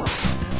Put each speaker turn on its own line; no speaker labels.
Express.